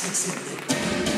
succeeded.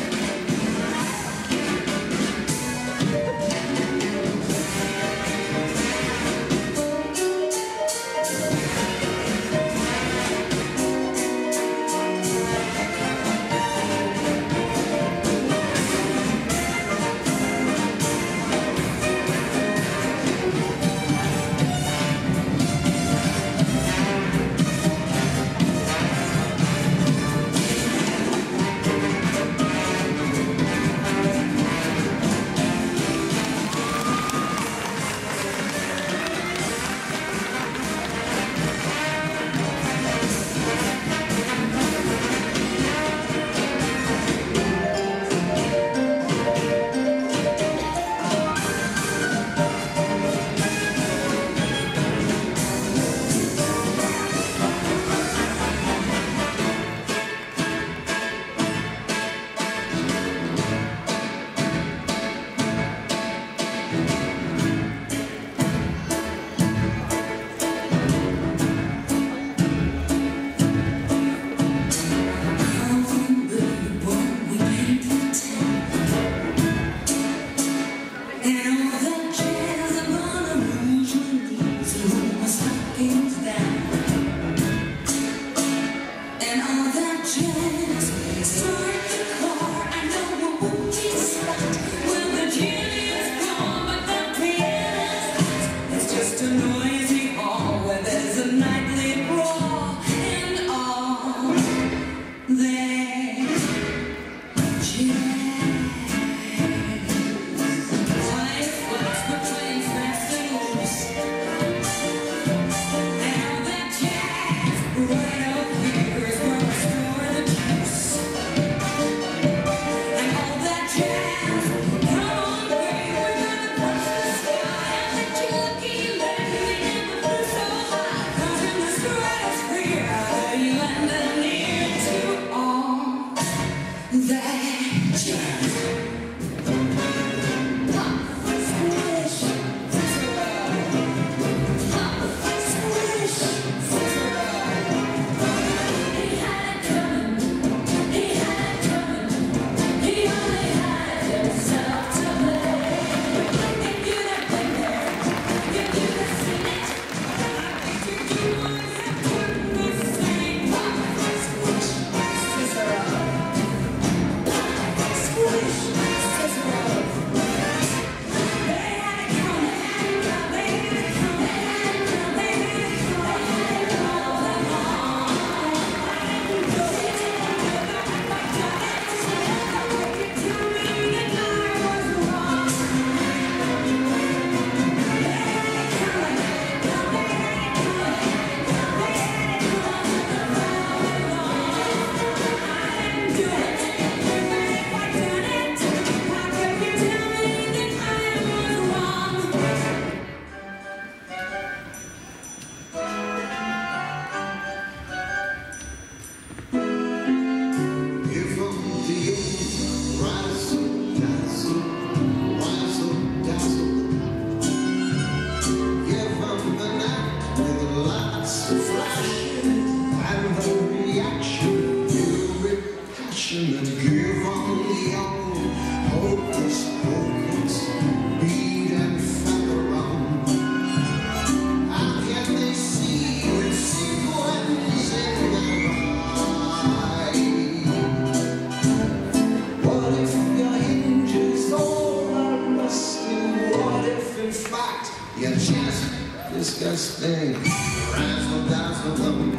Disgusting? Razzle dazzle them,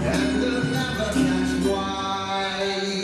and they'll never catch wise.